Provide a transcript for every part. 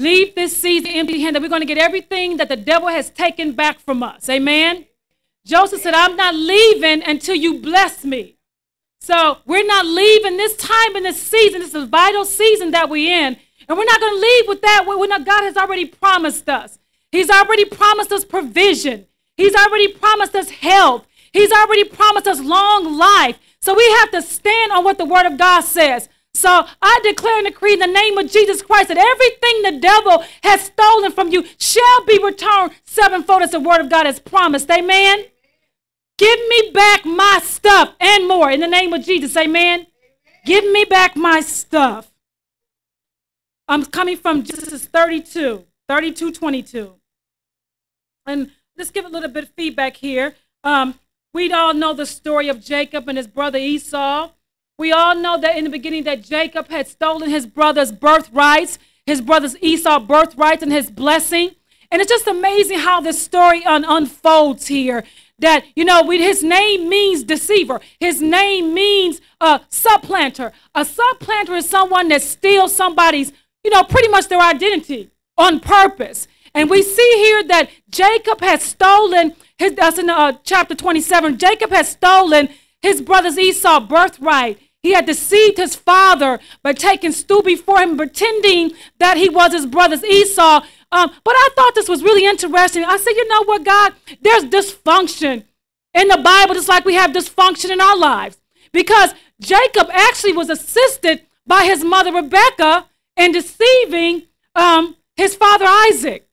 leave this season empty handed. We're going to get everything that the devil has taken back from us. Amen. Joseph said, I'm not leaving until you bless me. So we're not leaving this time in this season. This is a vital season that we're in. And we're not going to leave with that. We're not, God has already promised us. He's already promised us provision. He's already promised us health. He's already promised us long life. So we have to stand on what the word of God says. So I declare and decree in the name of Jesus Christ that everything the devil has stolen from you shall be returned sevenfold as the word of God has promised. Amen. Give me back my stuff and more in the name of Jesus. Amen. Give me back my stuff. I'm coming from Genesis 32, 32, 22. And let's give a little bit of feedback here. Um, we all know the story of Jacob and his brother Esau. We all know that in the beginning that Jacob had stolen his brother's birthrights, his brother's Esau birthrights and his blessing. And it's just amazing how this story un- unfolds here. That, you know, we, his name means deceiver. His name means a supplanter. A supplanter is someone that steals somebody's, you know, pretty much their identity on purpose. And we see here that Jacob has stolen his, that's in uh, chapter 27. Jacob has stolen his brother's Esau birthright. He had deceived his father by taking stew before him, pretending that he was his brother's Esau. Um, but I thought this was really interesting. I said, you know what, God? There's dysfunction in the Bible, just like we have dysfunction in our lives. Because Jacob actually was assisted by his mother Rebecca in deceiving um, his father Isaac.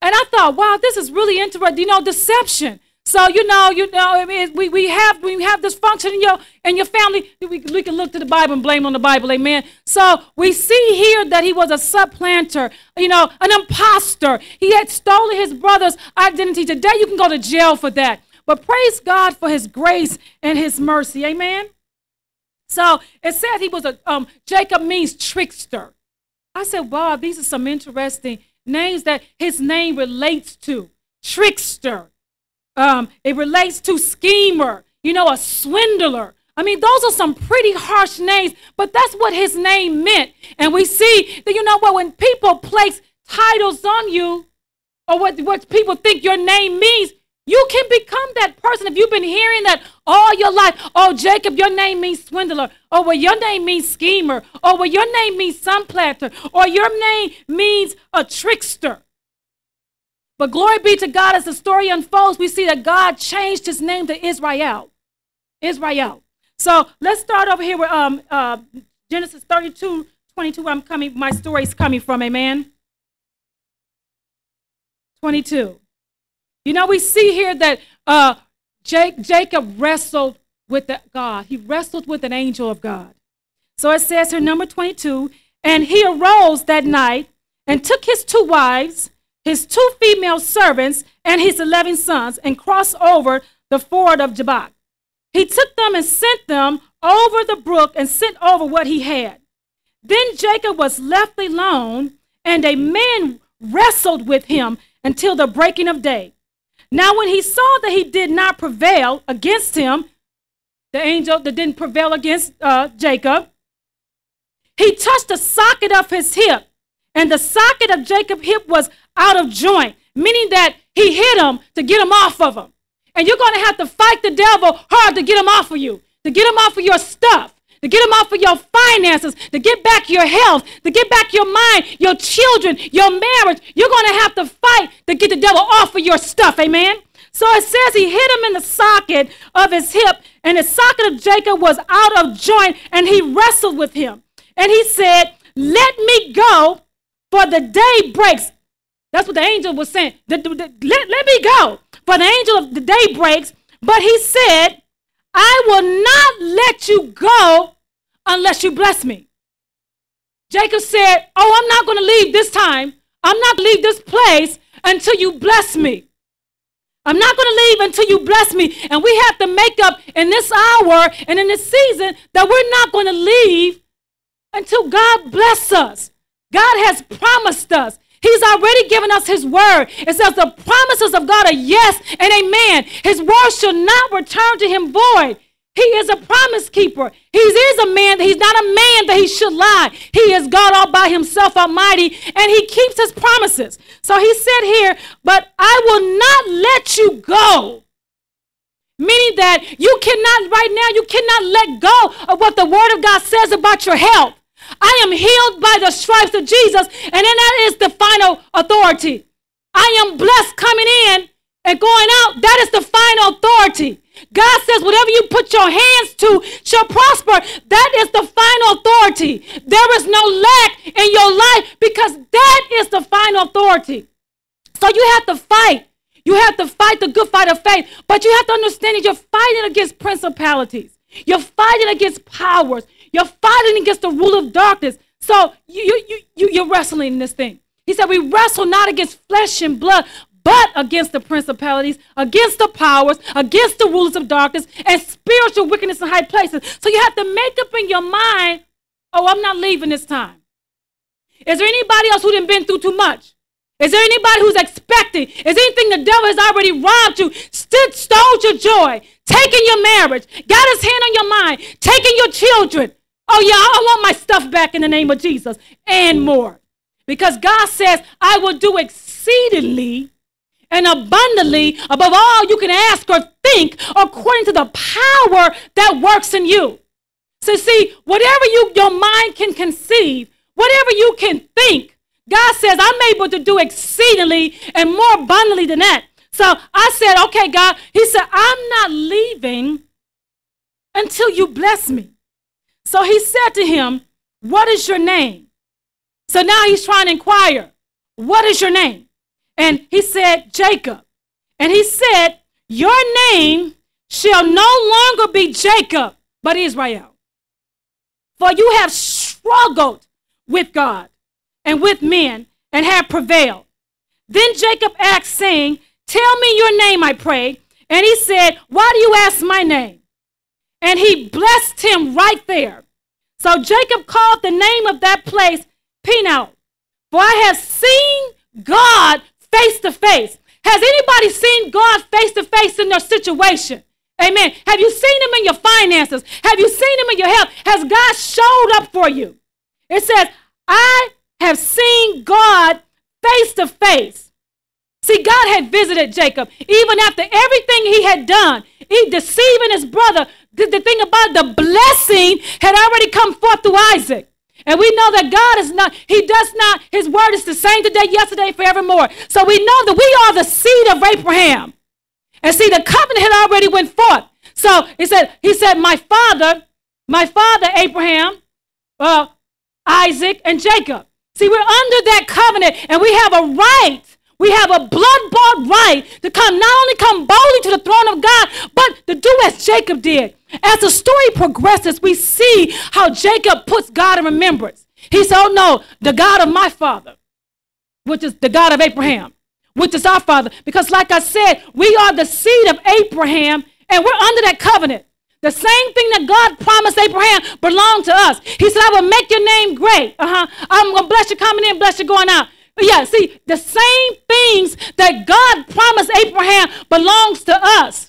And I thought, wow, this is really interesting. You know, deception. So you know, you know, I mean, we, we have we have this function in your in your family. We, we can look to the Bible and blame on the Bible, amen. So we see here that he was a supplanter, you know, an impostor. He had stolen his brother's identity. Today you can go to jail for that. But praise God for his grace and his mercy, amen. So it said he was a um, Jacob means trickster. I said, wow, these are some interesting names that his name relates to. Trickster. Um, it relates to schemer, you know, a swindler. I mean, those are some pretty harsh names, but that's what his name meant. And we see that, you know what, when people place titles on you, or what, what people think your name means, you can become that person if you've been hearing that all your life. Oh, Jacob, your name means swindler. Or well, your name means schemer. Or well, your name means supplanter. Or your name means a trickster. But glory be to God as the story unfolds, we see that God changed his name to Israel. Israel. So let's start over here with um, uh, Genesis 32, 22. I'm coming, my story is coming from, amen. 22. You know, we see here that uh, Jake, Jacob wrestled with the, God. He wrestled with an angel of God. So it says here, number 22, and he arose that night and took his two wives, his two female servants, and his 11 sons, and crossed over the ford of Jabbok. He took them and sent them over the brook and sent over what he had. Then Jacob was left alone, and a man wrestled with him until the breaking of day. Now, when he saw that he did not prevail against him, the angel that didn't prevail against uh, Jacob, he touched the socket of his hip, and the socket of Jacob's hip was out of joint, meaning that he hit him to get him off of him. And you're going to have to fight the devil hard to get him off of you, to get him off of your stuff, to get him off of your finances, to get back your health, to get back your mind, your children, your marriage. You're going to have to fight to get the devil off of your stuff. Amen. So it says he hit him in the socket of his hip, and the socket of Jacob was out of joint, and he wrestled with him. And he said, Let me go, for the day breaks. That's what the angel was saying. The, the, the, let, let me go, for the angel of the day breaks. But he said, I will not let you go unless you bless me. Jacob said, Oh, I'm not going to leave this time. I'm not going to leave this place until you bless me. I'm not going to leave until you bless me. And we have to make up in this hour and in this season that we're not going to leave until God bless us. God has promised us. He's already given us his word. It says the promises of God are yes and amen. His word shall not return to him void. He is a promise keeper. He is a man. He's not a man that he should lie. He is God all by himself, Almighty, and he keeps his promises. So he said here, but I will not let you go. Meaning that you cannot, right now, you cannot let go of what the Word of God says about your health. I am healed by the stripes of Jesus, and then that is the final authority. I am blessed coming in and going out. That is the final authority. God says, whatever you put your hands to shall prosper. That is the final authority. There is no lack in your life because that is the final authority. So you have to fight. You have to fight the good fight of faith. But you have to understand that you're fighting against principalities. You're fighting against powers. You're fighting against the rule of darkness. So you, you, you, you're wrestling in this thing. He said, We wrestle not against flesh and blood, but against the principalities, against the powers, against the rulers of darkness, and spiritual wickedness in high places. So you have to make up in your mind, oh, I'm not leaving this time. Is there anybody else who didn't been through too much? Is there anybody who's expecting? Is anything the devil has already robbed you, stole your joy, taken your marriage, got his hand on your mind, taken your children? Oh, yeah, I want my stuff back in the name of Jesus and more. Because God says, I will do exceedingly and abundantly above all you can ask or think according to the power that works in you. So see, whatever you your mind can conceive, whatever you can think, God says, I'm able to do exceedingly and more abundantly than that. So I said, okay, God. He said, I'm not leaving until you bless me. So he said to him, What is your name? So now he's trying to inquire, What is your name? And he said, Jacob. And he said, Your name shall no longer be Jacob, but Israel. For you have struggled with God and with men and have prevailed. Then Jacob asked, saying, Tell me your name, I pray. And he said, Why do you ask my name? And he blessed him right there. So Jacob called the name of that place Peniel. For I have seen God face to face. Has anybody seen God face to face in their situation? Amen. Have you seen him in your finances? Have you seen him in your health? Has God showed up for you? It says, I have seen God face to face. See, God had visited Jacob even after everything he had done, he deceiving his brother. The, the thing about the blessing had already come forth through Isaac. And we know that God is not, He does not, His word is the same today, yesterday, forevermore. So we know that we are the seed of Abraham. And see, the covenant had already went forth. So he said, He said, My father, my father Abraham, uh, Isaac, and Jacob. See, we're under that covenant, and we have a right we have a blood bought right to come, not only come boldly to the throne of God, but to do as Jacob did. As the story progresses, we see how Jacob puts God in remembrance. He said, Oh no, the God of my father, which is the God of Abraham, which is our father. Because, like I said, we are the seed of Abraham, and we're under that covenant. The same thing that God promised Abraham belonged to us. He said, I will make your name great. Uh-huh. I'm going to bless you coming in, bless you going out. Yeah, see, the same things that God promised Abraham belongs to us.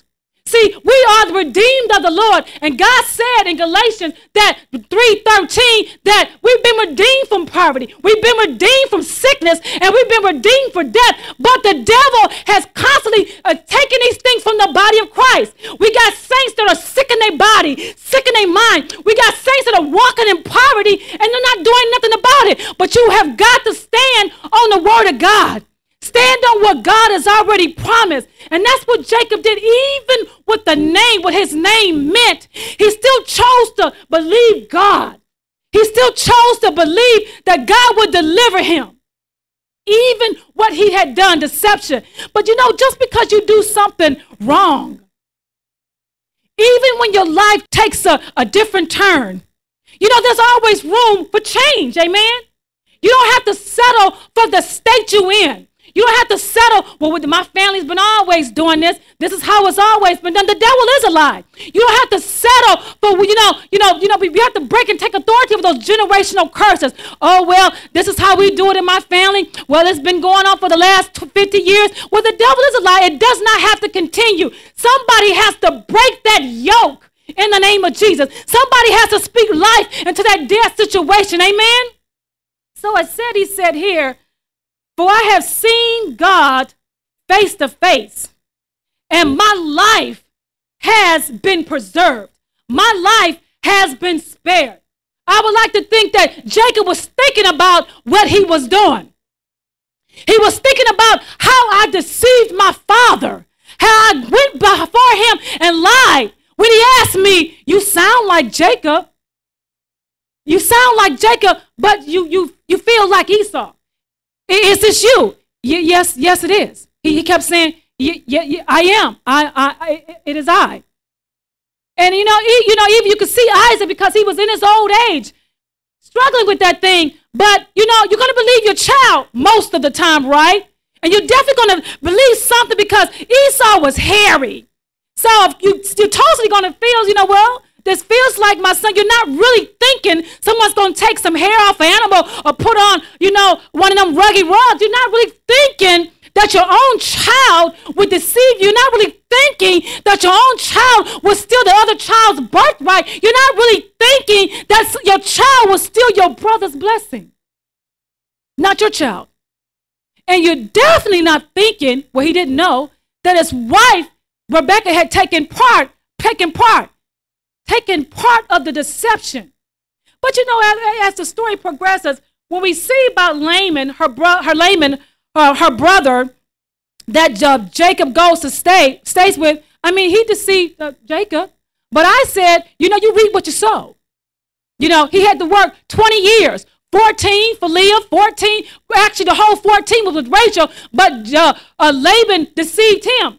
See, we are redeemed of the Lord. And God said in Galatians that 3:13 that we've been redeemed from poverty. We've been redeemed from sickness and we've been redeemed for death. But the devil has constantly uh, taken these things from the body of Christ. We got saints that are sick in their body, sick in their mind. We got saints that are walking in poverty and they're not doing nothing about it. But you have got to stand on the word of God. Stand on what God has already promised. And that's what Jacob did, even with the name, what his name meant. He still chose to believe God. He still chose to believe that God would deliver him. Even what he had done, deception. But you know, just because you do something wrong, even when your life takes a, a different turn, you know, there's always room for change. Amen. You don't have to settle for the state you're in. You don't have to settle. Well, with my family's been always doing this. This is how it's always been done. The devil is a lie. You don't have to settle for you know, you know, you know. We have to break and take authority over those generational curses. Oh well, this is how we do it in my family. Well, it's been going on for the last 50 years. Well, the devil is a lie. It does not have to continue. Somebody has to break that yoke in the name of Jesus. Somebody has to speak life into that dead situation. Amen. So it said, he said here, for I have seen God face to face, and my life has been preserved. My life has been spared. I would like to think that Jacob was thinking about what he was doing. He was thinking about how I deceived my father, how I went before him and lied. When he asked me, You sound like Jacob. You sound like Jacob, but you you you feel like Esau. Is this you? yes, yes, it is. He, he kept saying, I am. I, I, I, it is I. And you know, you know, even you could see Isaac because he was in his old age, struggling with that thing. But you know, you're gonna believe your child most of the time, right? And you're definitely gonna believe something because Esau was hairy. So if you, you're totally gonna feel, you know, well, this feels like my son. You're not really thinking someone's going to take some hair off an animal or put on, you know, one of them ruggy rugs. You're not really thinking that your own child would deceive you. You're not really thinking that your own child would steal the other child's birthright. You're not really thinking that your child will steal your brother's blessing. Not your child. And you're definitely not thinking, well, he didn't know, that his wife, Rebecca, had taken part, taken part taking part of the deception. But you know, as, as the story progresses, when we see about Laban, her, bro- her Laban, her, her brother, that uh, Jacob goes to stay, stays with, I mean, he deceived uh, Jacob. But I said, you know, you reap what you sow. You know, he had to work 20 years. 14 for Leah, 14, actually the whole 14 was with Rachel, but uh, uh, Laban deceived him.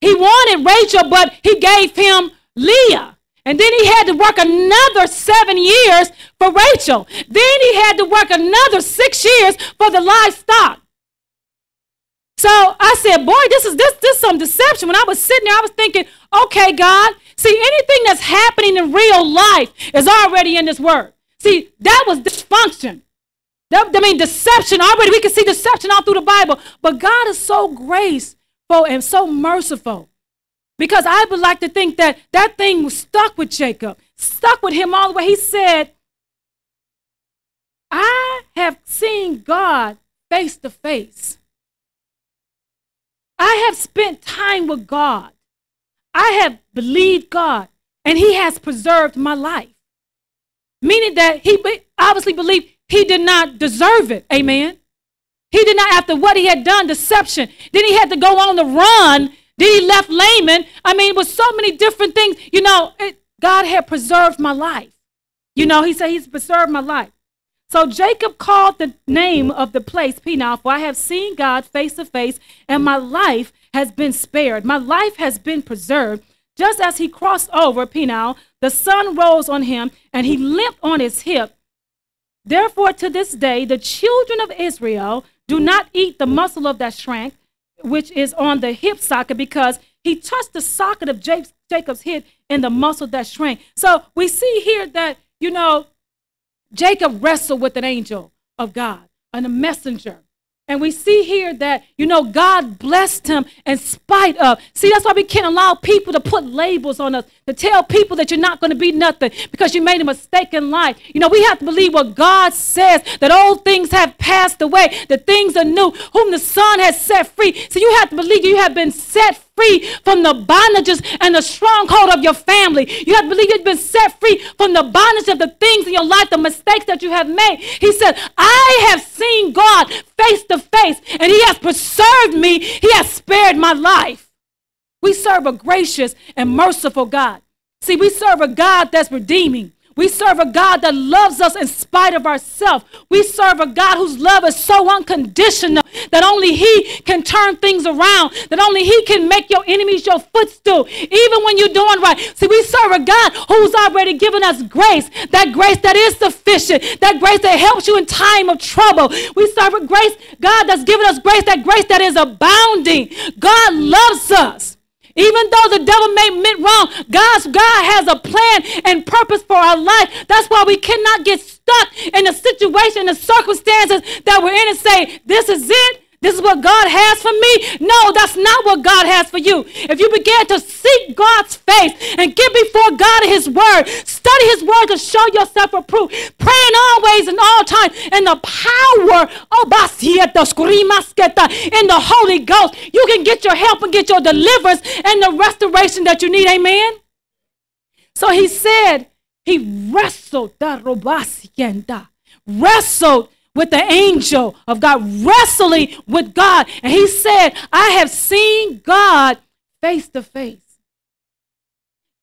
He wanted Rachel, but he gave him Leah. And then he had to work another seven years for Rachel. Then he had to work another six years for the livestock. So I said, boy, this is this this some deception. When I was sitting there, I was thinking, okay, God, see, anything that's happening in real life is already in this word. See, that was dysfunction. That, I mean, deception already. We can see deception all through the Bible. But God is so graceful and so merciful because I would like to think that that thing was stuck with Jacob, stuck with him all the way. He said, I have seen God face to face. I have spent time with God. I have believed God, and He has preserved my life. Meaning that He obviously believed He did not deserve it. Amen. He did not, after what he had done, deception. Then he had to go on the run then he left Laban. I mean, with so many different things. You know, it, God had preserved my life. You know, he said he's preserved my life. So Jacob called the name of the place Peniel, for I have seen God face to face, and my life has been spared. My life has been preserved. Just as he crossed over Peniel, the sun rose on him, and he limped on his hip. Therefore, to this day, the children of Israel do not eat the muscle of that shank, which is on the hip socket because he touched the socket of Jacob's hip in the muscle that shrank. So we see here that, you know, Jacob wrestled with an angel of God and a messenger. And we see here that, you know, God blessed him in spite of. See, that's why we can't allow people to put labels on us, to tell people that you're not going to be nothing because you made a mistake in life. You know, we have to believe what God says, that old things have passed away, that things are new, whom the Son has set free. So you have to believe you have been set free from the bondages and the stronghold of your family. You have to believe you've been set free from the bondage of the things in your life, the mistakes that you have made. He said, I have seen God face to face, and He has preserved me. He has spared my life. We serve a gracious and merciful God. See, we serve a God that's redeeming. We serve a God that loves us in spite of ourselves. We serve a God whose love is so unconditional that only He can turn things around, that only He can make your enemies your footstool, even when you're doing right. See, we serve a God who's already given us grace, that grace that is sufficient, that grace that helps you in time of trouble. We serve a grace, God that's given us grace, that grace that is abounding. God loves us. Even though the devil may meant wrong, God's God has a plan and purpose for our life. That's why we cannot get stuck in the situation, the circumstances that we're in and say, this is it. This is what God has for me. No, that's not what God has for you. If you begin to seek God's face and get before God His Word, study His Word to show yourself approved, praying always and all time in the power of in the Holy Ghost, you can get your help and get your deliverance and the restoration that you need. Amen. So he said, he wrestled, wrestled with the angel of God, wrestling with God. And he said, I have seen God face to face.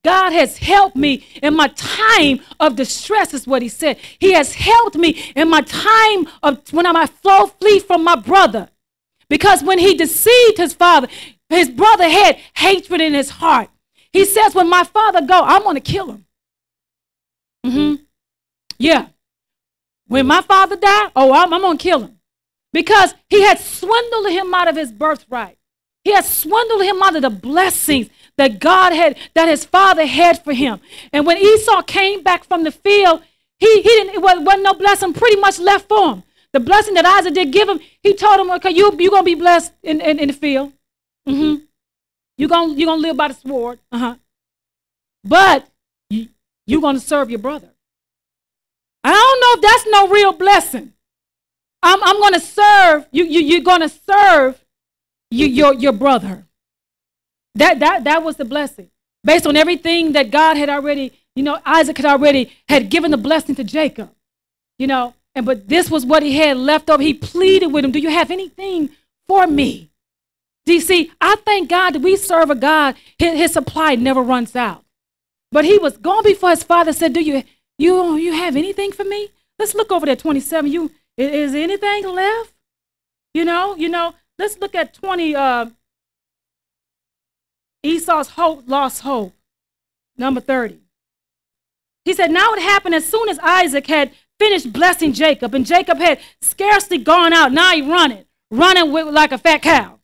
God has helped me in my time of distress, is what he said. He has helped me in my time of when I flow flee from my brother. Because when he deceived his father, his brother had hatred in his heart. He says, when my father go, I'm going to kill him. Mm-hmm. Yeah. When my father died, oh, I'm, I'm going to kill him. Because he had swindled him out of his birthright. He had swindled him out of the blessings that God had, that his father had for him. And when Esau came back from the field, he, he didn't, it wasn't no blessing pretty much left for him. The blessing that Isaac did give him, he told him, okay, you, you're going to be blessed in, in, in the field. Mm-hmm. You're going you're gonna live by the sword. Uh-huh. But you, you're going to serve your brother. I don't know if that's no real blessing. I'm, I'm going to serve, you, you, you're going to serve you, your, your brother. That, that, that was the blessing. Based on everything that God had already, you know, Isaac had already had given the blessing to Jacob. You know, and but this was what he had left over. He pleaded with him, Do you have anything for me? Do you see? I thank God that we serve a God, his, his supply never runs out. But he was gone before his father said, Do you you you have anything for me? Let's look over there, 27. You is, anything left? You know, you know, let's look at 20 uh Esau's hope lost hope. Number 30. He said, Now it happened as soon as Isaac had finished blessing Jacob, and Jacob had scarcely gone out. Now he running, running with, like a fat cow.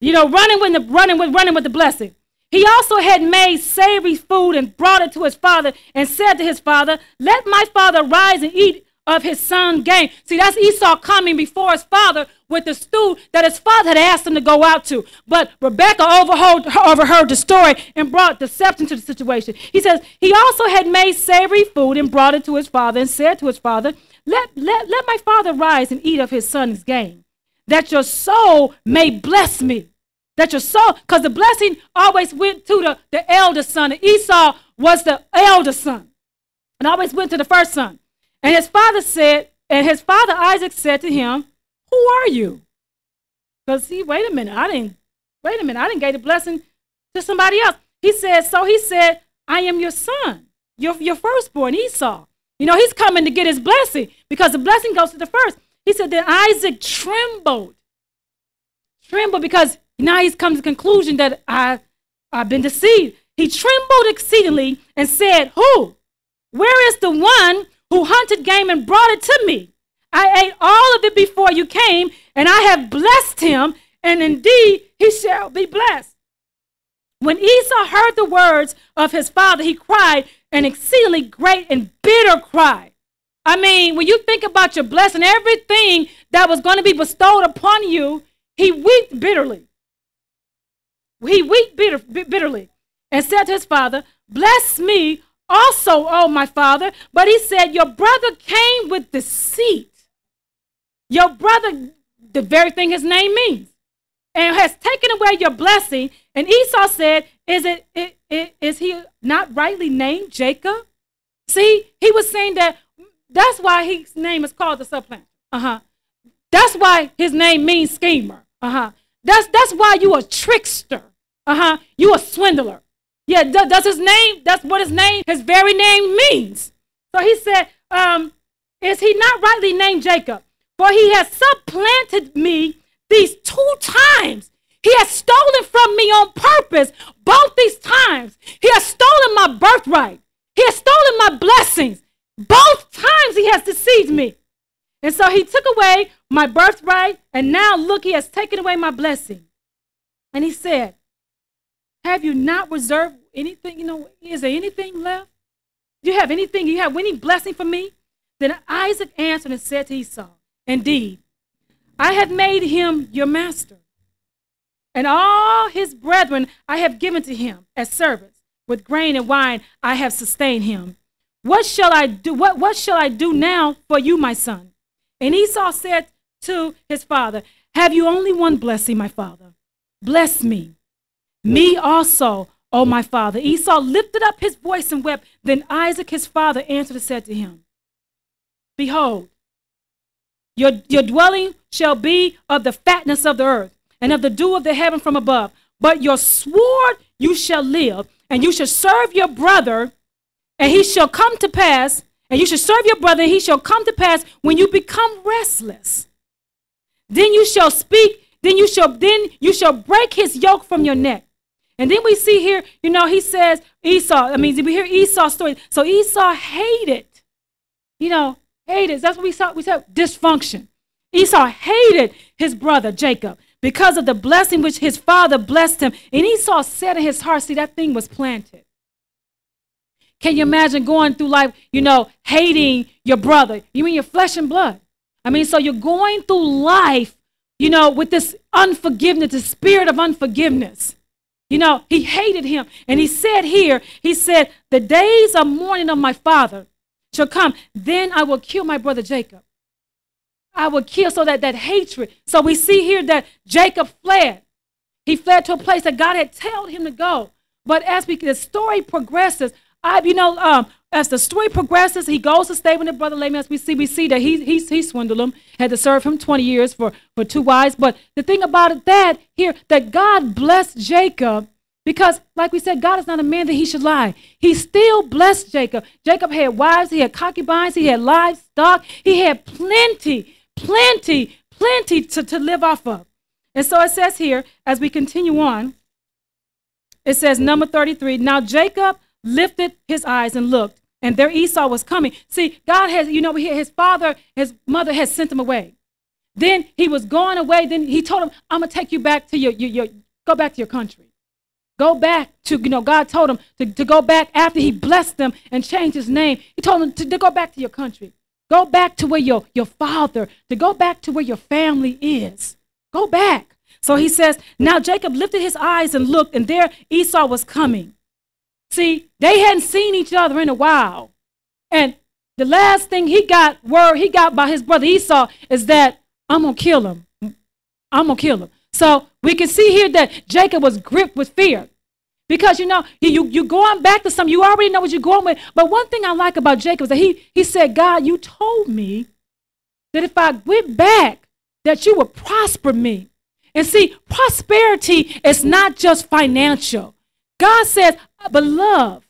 You know, running with the running with running with the blessing. He also had made savory food and brought it to his father and said to his father, Let my father rise and eat of his son's game. See, that's Esau coming before his father with the stew that his father had asked him to go out to. But Rebecca overheard, overheard the story and brought deception to the situation. He says, He also had made savory food and brought it to his father and said to his father, Let, let, let my father rise and eat of his son's game, that your soul may bless me. That your soul, because the blessing always went to the, the eldest son. And Esau was the eldest son. And always went to the first son. And his father said, and his father Isaac said to him, Who are you? Because he, wait a minute, I didn't, wait a minute, I didn't give the blessing to somebody else. He said, so he said, I am your son, your, your firstborn, Esau. You know, he's coming to get his blessing because the blessing goes to the first. He said, then Isaac trembled. Trembled because now he's come to the conclusion that I, I've been deceived. He trembled exceedingly and said, Who? Where is the one who hunted game and brought it to me? I ate all of it before you came, and I have blessed him, and indeed he shall be blessed. When Esau heard the words of his father, he cried an exceedingly great and bitter cry. I mean, when you think about your blessing, everything that was going to be bestowed upon you, he wept bitterly. He wept bitter, bitterly and said to his father, Bless me also, oh my father. But he said, Your brother came with deceit. Your brother, the very thing his name means, and has taken away your blessing. And Esau said, Is it, it, it is he not rightly named Jacob? See, he was saying that that's why his name is called the supplanter. Uh-huh. That's why his name means schemer. Uh-huh. That's that's why you a trickster. Uh-huh. You a swindler. Yeah, does his name, that's what his name, his very name means. So he said, um, is he not rightly named Jacob? For he has supplanted me these two times. He has stolen from me on purpose both these times. He has stolen my birthright. He has stolen my blessings. Both times he has deceived me. And so he took away my birthright, and now look, he has taken away my blessing. And he said, Have you not reserved anything? You know, is there anything left? Do you have anything? You have any blessing for me? Then Isaac answered and said to Esau, Indeed, I have made him your master. And all his brethren I have given to him as servants. With grain and wine I have sustained him. What shall I do? What, what shall I do now for you, my son? And Esau said to his father, Have you only one blessing, my father? Bless me. Me also, O my father. Esau lifted up his voice and wept. Then Isaac, his father, answered and said to him, Behold, your, your dwelling shall be of the fatness of the earth and of the dew of the heaven from above. But your sword you shall live, and you shall serve your brother, and he shall come to pass, and you shall serve your brother, and he shall come to pass when you become restless. Then you shall speak, then you shall then you shall break his yoke from your neck. And then we see here, you know, he says Esau, I mean, we hear Esau's story. So Esau hated, you know, hated. That's what we saw. We said dysfunction. Esau hated his brother Jacob because of the blessing which his father blessed him. And Esau said in his heart, see, that thing was planted. Can you imagine going through life, you know, hating your brother? You mean your flesh and blood? I mean, so you're going through life, you know, with this unforgiveness, the spirit of unforgiveness. You know, he hated him. And he said here, he said, The days of mourning of my father shall come. Then I will kill my brother Jacob. I will kill so that that hatred. So we see here that Jacob fled. He fled to a place that God had told him to go. But as we, the story progresses, I, you know, um, as the story progresses, he goes to stay with his brother Laban. As we see, we see that he, he, he swindled him, had to serve him 20 years for, for two wives. But the thing about it that here, that God blessed Jacob because, like we said, God is not a man that he should lie. He still blessed Jacob. Jacob had wives, he had concubines, he had livestock, he had plenty, plenty, plenty to, to live off of. And so it says here, as we continue on, it says, number 33, now Jacob lifted his eyes and looked, and there Esau was coming. See, God has, you know, his father, his mother had sent him away. Then he was going away. Then he told him, I'm going to take you back to your, your, your, go back to your country. Go back to, you know, God told him to, to go back after he blessed them and changed his name. He told him to, to go back to your country. Go back to where your, your father, to go back to where your family is. Go back. So he says, Now Jacob lifted his eyes and looked, and there Esau was coming. See, they hadn't seen each other in a while. And the last thing he got word he got by his brother Esau is that I'm gonna kill him. I'm gonna kill him. So we can see here that Jacob was gripped with fear. Because you know, you, you, are going back to something, you already know what you're going with. But one thing I like about Jacob is that he, he said, God, you told me that if I went back, that you would prosper me. And see, prosperity is not just financial. God says, beloved,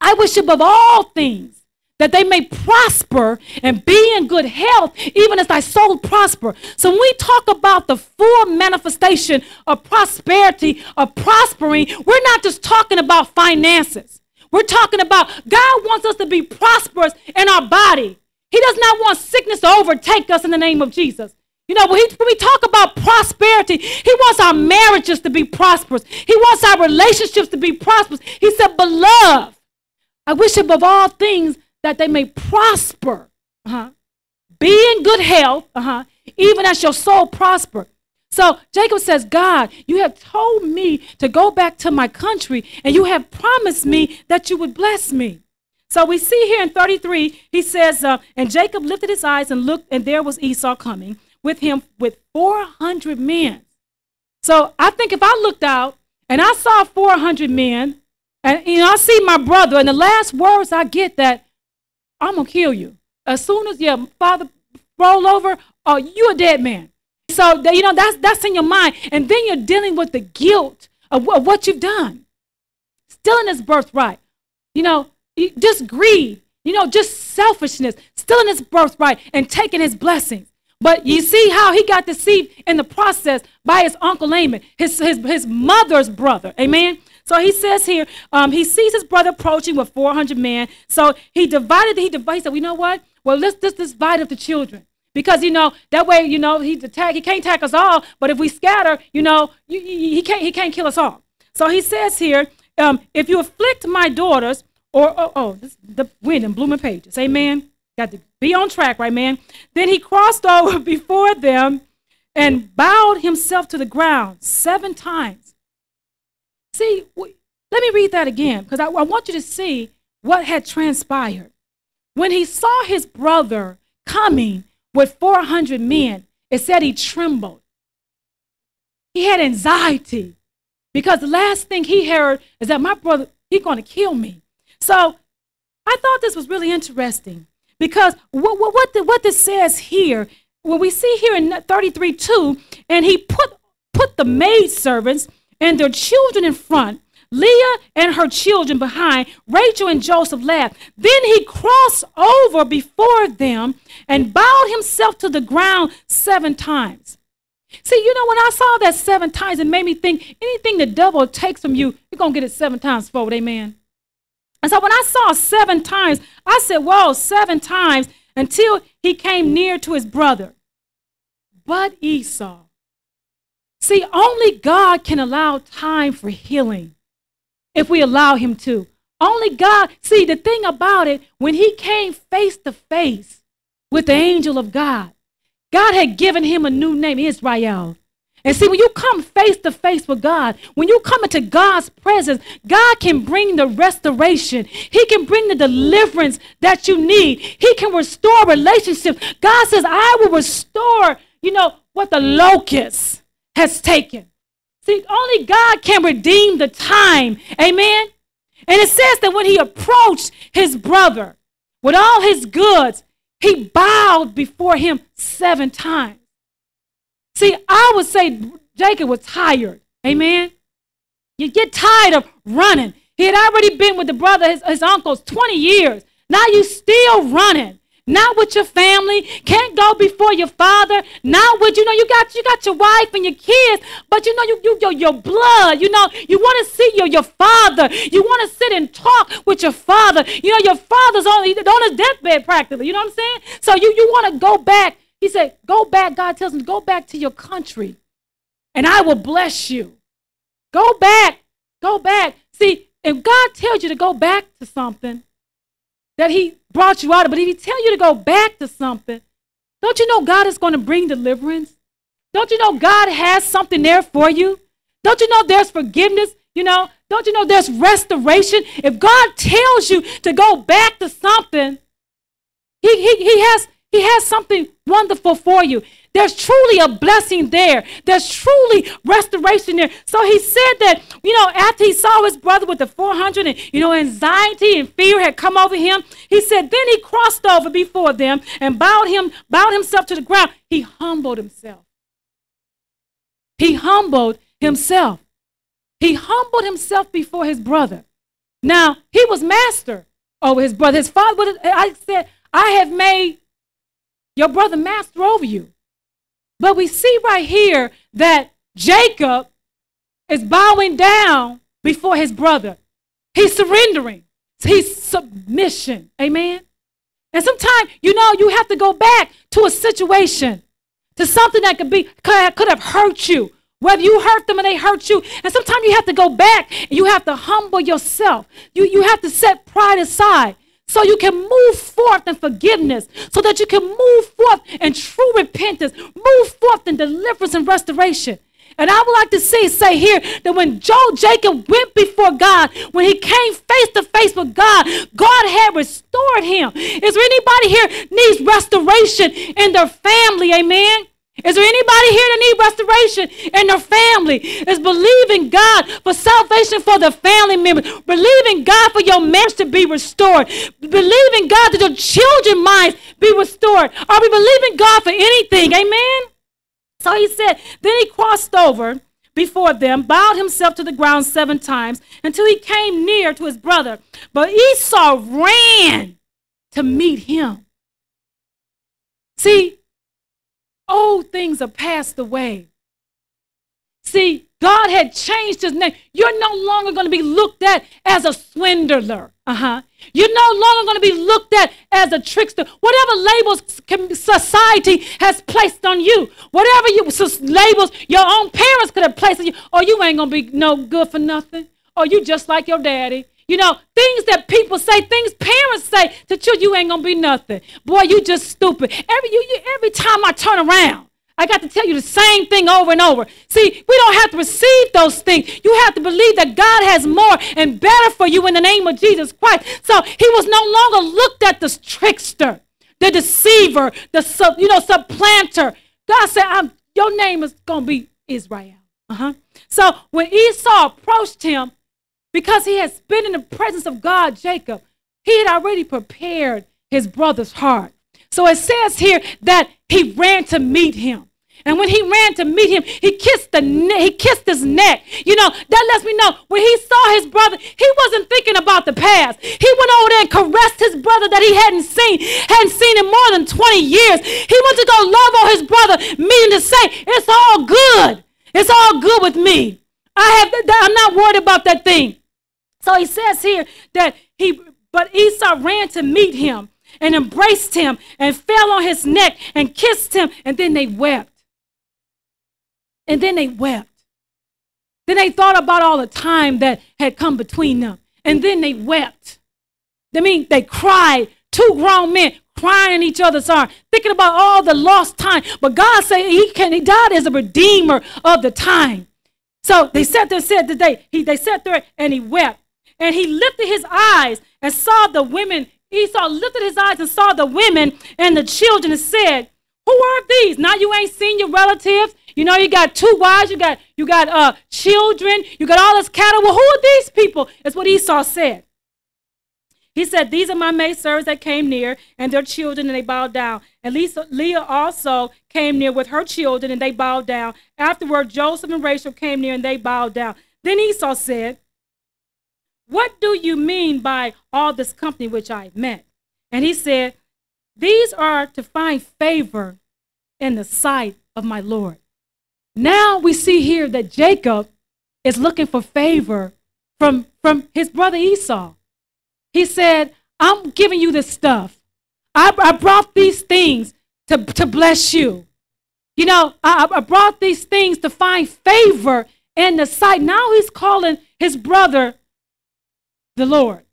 I wish above all things that they may prosper and be in good health, even as thy soul prosper. So when we talk about the full manifestation of prosperity, of prospering, we're not just talking about finances. We're talking about God wants us to be prosperous in our body. He does not want sickness to overtake us in the name of Jesus. You know, when, he, when we talk about prosperity, he wants our marriages to be prosperous. He wants our relationships to be prosperous. He said, Beloved, I wish above all things that they may prosper, uh-huh. be in good health, uh-huh, even as your soul prosper. So Jacob says, God, you have told me to go back to my country, and you have promised me that you would bless me. So we see here in 33, he says, uh, And Jacob lifted his eyes and looked, and there was Esau coming with him with 400 men. So I think if I looked out and I saw 400 men, and you know, I see my brother, and the last words I get that I'm gonna kill you. As soon as your father roll over, oh, you a dead man. So you know that's that's in your mind, and then you're dealing with the guilt of, of what you've done, stealing his birthright. You know, just greed. You know, just selfishness, stealing his birthright and taking his blessings. But you see how he got deceived in the process by his uncle Laban, his, his, his mother's brother. Amen. So he says here, um, he sees his brother approaching with 400 men. So he divided, he divided, he said, you know what? Well, let's just divide up the children. Because, you know, that way, you know, he, attack, he can't attack us all, but if we scatter, you know, you, you, he, can't, he can't kill us all. So he says here, um, if you afflict my daughters, or, oh, oh this, the wind and blooming pages, amen. Got to be on track, right, man? Then he crossed over before them and bowed himself to the ground seven times. See, let me read that again because I, I want you to see what had transpired. When he saw his brother coming with 400 men, it said he trembled. He had anxiety because the last thing he heard is that my brother, he's going to kill me. So I thought this was really interesting because what, what, what, the, what this says here, what we see here in 33 2, and he put, put the maid servants and their children in front, Leah and her children behind, Rachel and Joseph left. Then he crossed over before them and bowed himself to the ground seven times. See, you know, when I saw that seven times, it made me think anything the devil takes from you, you're going to get it seven times forward. Amen. And so when I saw seven times, I said, Whoa, seven times until he came near to his brother. But Esau. See, only God can allow time for healing if we allow him to. Only God. See, the thing about it, when he came face to face with the angel of God, God had given him a new name, Israel. And see, when you come face to face with God, when you come into God's presence, God can bring the restoration. He can bring the deliverance that you need. He can restore relationships. God says, I will restore, you know, what the locust has taken. See, only God can redeem the time. Amen. And it says that when he approached his brother with all his goods, he bowed before him seven times. See, I would say Jacob was tired. Amen. You get tired of running. He had already been with the brother, his, his uncles, 20 years. Now you still running. Not with your family. Can't go before your father. Not with, you know, you got you got your wife and your kids, but you know, you, you your, your blood, you know, you want to see your, your father. You want to sit and talk with your father. You know, your father's on, on his deathbed practically. You know what I'm saying? So you, you want to go back he said, Go back. God tells him, Go back to your country and I will bless you. Go back. Go back. See, if God tells you to go back to something that He brought you out of, but if He tells you to go back to something, don't you know God is going to bring deliverance? Don't you know God has something there for you? Don't you know there's forgiveness? You know, don't you know there's restoration? If God tells you to go back to something, He, he, he has he has something wonderful for you. There's truly a blessing there. There's truly restoration there. So he said that, you know, after he saw his brother with the 400 and, you know, anxiety and fear had come over him, he said, then he crossed over before them and bowed him, bowed himself to the ground. He humbled himself. He humbled himself. He humbled himself before his brother. Now, he was master over his brother. His father, I said, I have made your brother master over you. But we see right here that Jacob is bowing down before his brother. He's surrendering. He's submission. Amen. And sometimes, you know, you have to go back to a situation, to something that could be could, have hurt you. Whether you hurt them or they hurt you. And sometimes you have to go back and you have to humble yourself. You, you have to set pride aside so you can move forth in forgiveness, so that you can move forth in true repentance, move forth in deliverance and restoration. And I would like to see, say here that when Joe Jacob went before God, when he came face to face with God, God had restored him. Is there anybody here needs restoration in their family? Amen. Is there anybody here that need restoration in their family? Is believing God for salvation for the family members. believing God for your marriage to be restored, believing God that your children minds be restored. Are we believing God for anything? Amen. So he said, then he crossed over before them, bowed himself to the ground seven times until he came near to his brother. But Esau ran to meet him. See, Old things are passed away. See, God had changed his name. You're no longer going to be looked at as a swindler. Uh-huh. You're no longer going to be looked at as a trickster. Whatever labels society has placed on you, whatever you labels your own parents could have placed on you, or you ain't going to be no good for nothing. Or you just like your daddy. You know, things that people say, things parents say to children, you ain't gonna be nothing. Boy, you just stupid. Every you, you every time I turn around, I got to tell you the same thing over and over. See, we don't have to receive those things. You have to believe that God has more and better for you in the name of Jesus Christ. So he was no longer looked at the trickster, the deceiver, the sub, you know, supplanter. God said, I'm, your name is gonna be Israel. Uh-huh. So when Esau approached him, because he has been in the presence of God, Jacob, he had already prepared his brother's heart. So it says here that he ran to meet him. And when he ran to meet him, he kissed the ne- he kissed his neck. You know, that lets me know when he saw his brother, he wasn't thinking about the past. He went over there and caressed his brother that he hadn't seen, hadn't seen in more than 20 years. He went to go love on his brother, meaning to say, it's all good. It's all good with me. I have I'm not worried about that thing. So he says here that he but Esau ran to meet him and embraced him and fell on his neck and kissed him and then they wept. And then they wept. Then they thought about all the time that had come between them. And then they wept. I mean, they cried. Two grown men crying in each other's arms, thinking about all the lost time. But God said He can. He died as a redeemer of the time. So they sat there, said today, he they sat there and he wept. And he lifted his eyes and saw the women. Esau lifted his eyes and saw the women and the children and said, Who are these? Now you ain't seen your relatives. You know, you got two wives, you got you got uh children, you got all this cattle. Well, who are these people? That's what Esau said. He said, These are my maidservants that came near, and their children, and they bowed down. And Lisa, Leah also came near with her children, and they bowed down. Afterward, Joseph and Rachel came near, and they bowed down. Then Esau said, What do you mean by all this company which I met? And he said, These are to find favor in the sight of my Lord. Now we see here that Jacob is looking for favor from, from his brother Esau. He said, I'm giving you this stuff. I, I brought these things to, to bless you. You know, I, I brought these things to find favor in the sight. Now he's calling his brother the Lord.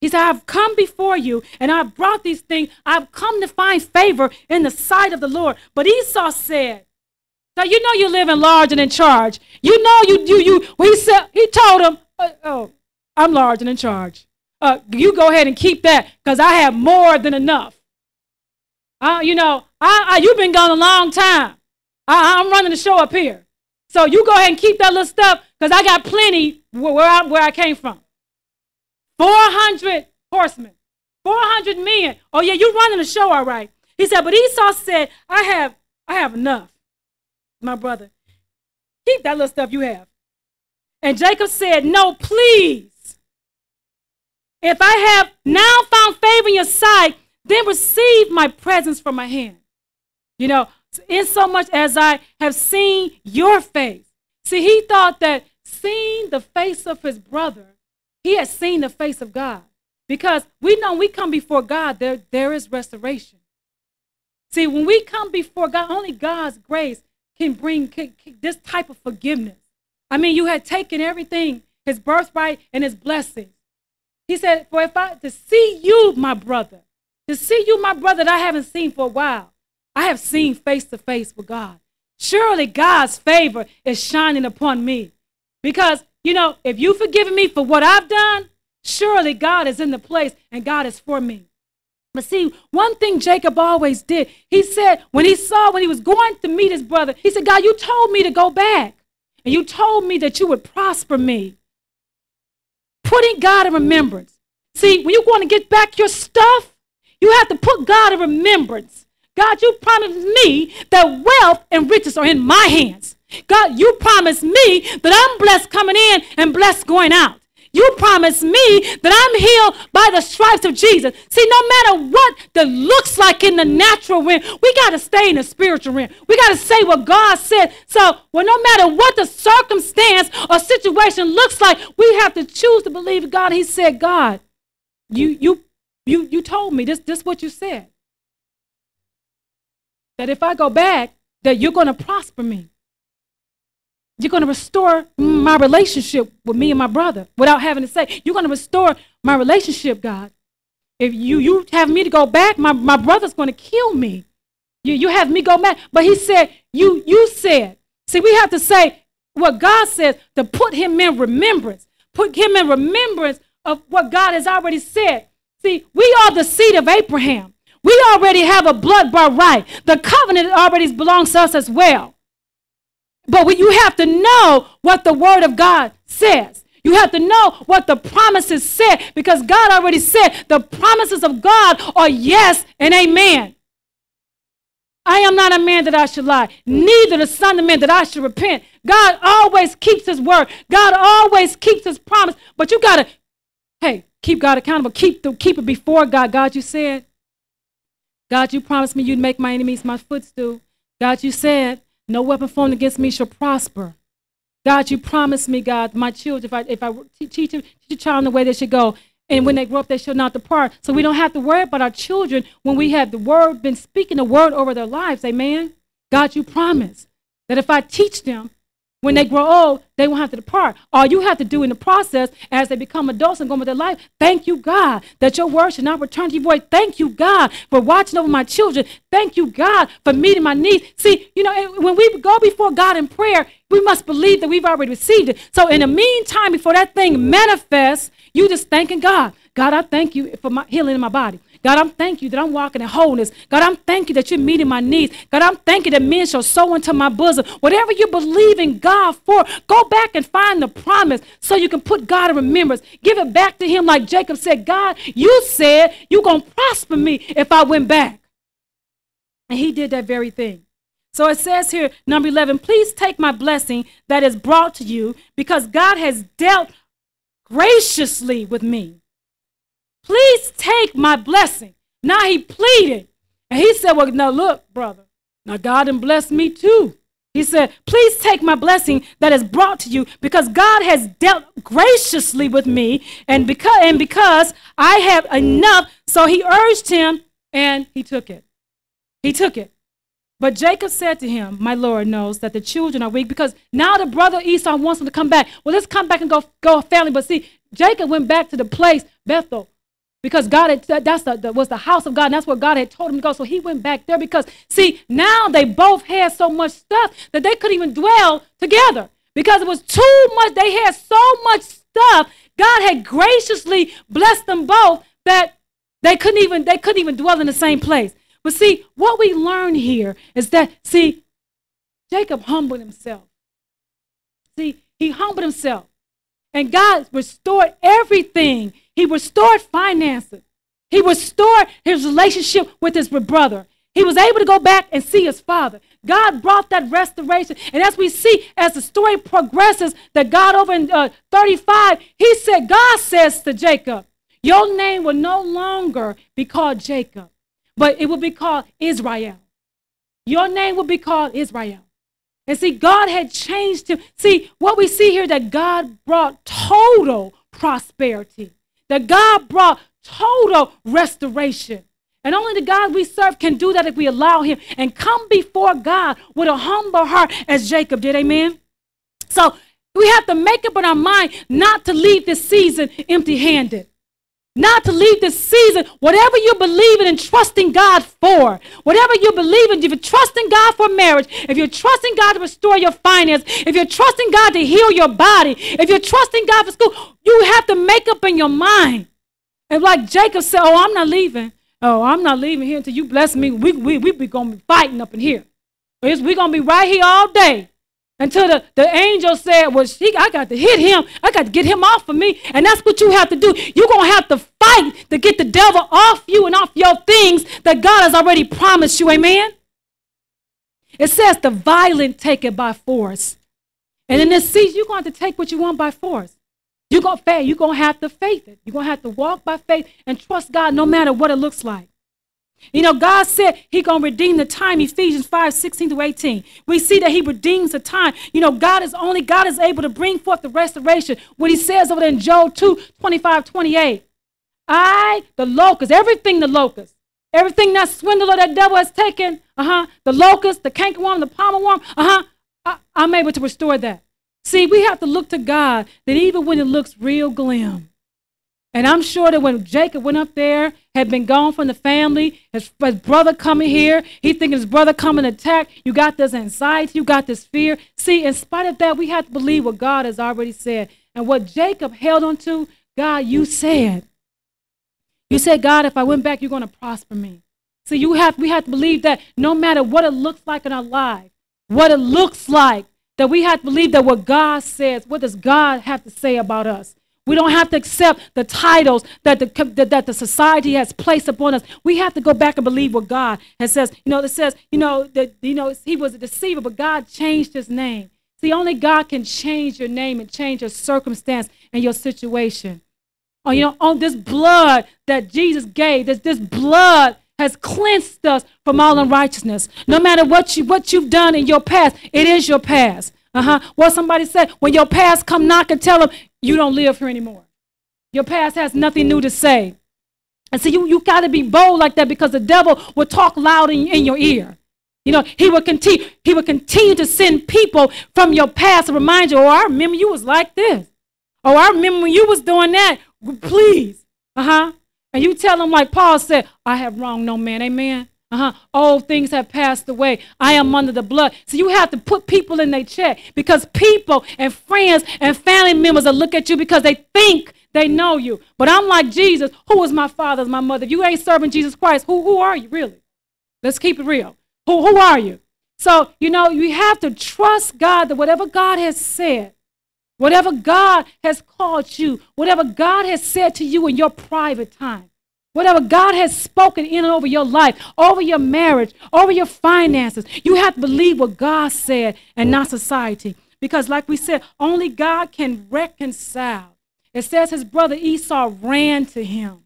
He said, I've come before you and I've brought these things. I've come to find favor in the sight of the Lord. But Esau said, so you know you're living large and in charge. You know you you you. Well, he said he told him, uh, "Oh, I'm large and in charge. Uh, you go ahead and keep that because I have more than enough. Uh, you know, I, I you've been gone a long time. I, I'm running the show up here, so you go ahead and keep that little stuff because I got plenty where I where I came from. Four hundred horsemen, four hundred men. Oh yeah, you're running the show all right. He said, but Esau said, I have I have enough my brother, keep that little stuff you have. And Jacob said, No, please. If I have now found favor in your sight, then receive my presence from my hand. You know, in so much as I have seen your face. See, he thought that seeing the face of his brother, he had seen the face of God. Because we know we come before God, there, there is restoration. See, when we come before God, only God's grace can bring can, can, this type of forgiveness. I mean, you had taken everything, his birthright and his blessings. He said, For if I to see you, my brother, to see you, my brother, that I haven't seen for a while, I have seen face to face with God. Surely God's favor is shining upon me. Because, you know, if you've forgiven me for what I've done, surely God is in the place and God is for me. But see, one thing Jacob always did, he said, when he saw, when he was going to meet his brother, he said, God, you told me to go back. And you told me that you would prosper me. Putting God in remembrance. See, when you want to get back your stuff, you have to put God in remembrance. God, you promised me that wealth and riches are in my hands. God, you promised me that I'm blessed coming in and blessed going out. You promised me that I'm healed by the stripes of Jesus. See, no matter what that looks like in the natural realm, we got to stay in the spiritual realm. We got to say what God said. So, well, no matter what the circumstance or situation looks like, we have to choose to believe God. He said, God, you you you you told me this this what you said. That if I go back, that you're going to prosper me. You're going to restore my relationship with me and my brother without having to say, You're going to restore my relationship, God. If you, you have me to go back, my, my brother's going to kill me. You, you have me go back. But he said, You you said. See, we have to say what God says to put him in remembrance. Put him in remembrance of what God has already said. See, we are the seed of Abraham. We already have a blood right. The covenant already belongs to us as well. But you have to know what the word of God says. You have to know what the promises said because God already said the promises of God are yes and amen. I am not a man that I should lie, neither the son of man that I should repent. God always keeps his word. God always keeps his promise. But you got to, hey, keep God accountable. Keep, the, keep it before God. God, you said, God, you promised me you'd make my enemies my footstool. God, you said, no weapon formed against me shall prosper. God, you promised me, God, my children, if I, if I teach, teach a child the way they should go, and when they grow up, they shall not depart. So we don't have to worry about our children when we have the word, been speaking the word over their lives. Amen. God, you promise that if I teach them, when they grow old, they won't have to depart. All you have to do in the process as they become adults and go with their life, thank you, God, that your word should not return to you void. Thank you, God, for watching over my children. Thank you, God, for meeting my needs. See, you know, when we go before God in prayer, we must believe that we've already received it. So in the meantime, before that thing manifests, you just thanking God. God, I thank you for my healing in my body. God, I'm thank you that I'm walking in wholeness. God, I'm thank you that you're meeting my needs. God, I'm thank you that men shall sow into my bosom. Whatever you believe in God for, go back and find the promise so you can put God in remembrance. Give it back to him like Jacob said, God, you said you're going to prosper me if I went back. And he did that very thing. So it says here, number 11, please take my blessing that is brought to you because God has dealt graciously with me. Please take my blessing. Now he pleaded. And he said, Well, now look, brother. Now God and blessed me too. He said, Please take my blessing that is brought to you because God has dealt graciously with me and because, and because I have enough. So he urged him and he took it. He took it. But Jacob said to him, My Lord knows that the children are weak because now the brother Esau wants them to come back. Well, let's come back and go, go family. But see, Jacob went back to the place, Bethel, because God had that's the, the, was the house of God, and that's where God had told him to go. So he went back there because see now they both had so much stuff that they couldn't even dwell together because it was too much. They had so much stuff. God had graciously blessed them both that they couldn't even they couldn't even dwell in the same place. But see, what we learn here is that see, Jacob humbled himself. See, he humbled himself. And God restored everything he restored finances. He restored his relationship with his brother. He was able to go back and see his father. God brought that restoration. And as we see, as the story progresses, that God over in uh, 35, he said, God says to Jacob, Your name will no longer be called Jacob, but it will be called Israel. Your name will be called Israel. And see, God had changed him. See, what we see here that God brought total prosperity that God brought total restoration. And only the God we serve can do that if we allow Him and come before God with a humble heart as Jacob did. Amen. So we have to make up in our mind not to leave this season empty handed. Not to leave this season, whatever you're believing and trusting God for, whatever you're believing, if you're trusting God for marriage, if you're trusting God to restore your finance, if you're trusting God to heal your body, if you're trusting God for school, you have to make up in your mind. And like Jacob said, Oh, I'm not leaving. Oh, I'm not leaving here until you bless me. We we we be gonna be fighting up in here. We're gonna be right here all day until the, the angel said, Well, she, I got to hit him. I got to get him off of me. And that's what you have to do. You're going to have to fight to get the devil off you and off your things that God has already promised you. Amen? It says the violent take it by force. And in this season, you're going to, to take what you want by force. You're going to faith. You're going to have to faith it. You're going to have to walk by faith and trust God no matter what it looks like. You know, God said He gonna redeem the time, Ephesians 5, 16 to 18. We see that He redeems the time. You know, God is only God is able to bring forth the restoration. What He says over there in Joel 2, 25, 28. I, the locust, everything the locust, everything that swindler that devil has taken, uh-huh, the locust, the cankerworm, the palmer worm, uh-huh, I, I'm able to restore that. See, we have to look to God that even when it looks real glim, and I'm sure that when Jacob went up there, had been gone from the family, his, his brother coming here, he thinking his brother coming to attack. You got this anxiety, you got this fear. See, in spite of that, we have to believe what God has already said. And what Jacob held on to, God, you said. You said, God, if I went back, you're going to prosper me. So you have we have to believe that no matter what it looks like in our life, what it looks like, that we have to believe that what God says, what does God have to say about us? We don't have to accept the titles that the, that the society has placed upon us. We have to go back and believe what God has says. You know, it says, you know, that you know he was a deceiver, but God changed his name. See, only God can change your name and change your circumstance and your situation. Oh, you know, on this blood that Jesus gave, this, this blood has cleansed us from all unrighteousness. No matter what you what you've done in your past, it is your past. Uh-huh. What somebody said, when your past come knock and tell them you don't live here anymore. Your past has nothing new to say. And so you, you got to be bold like that because the devil will talk loud in, in your ear. You know, he will continue, he will continue to send people from your past to remind you, oh, I remember you was like this. Oh, I remember when you was doing that. Please. Uh-huh. And you tell them like Paul said, I have wronged no man. Amen. Uh-huh. Old things have passed away. I am under the blood. So you have to put people in their check because people and friends and family members will look at you because they think they know you. But I'm like Jesus. Who is my father, my mother? If you ain't serving Jesus Christ, who, who are you really? Let's keep it real. Who, who are you? So, you know, you have to trust God that whatever God has said, whatever God has called you, whatever God has said to you in your private time, Whatever God has spoken in and over your life, over your marriage, over your finances, you have to believe what God said and not society. Because, like we said, only God can reconcile. It says his brother Esau ran to him,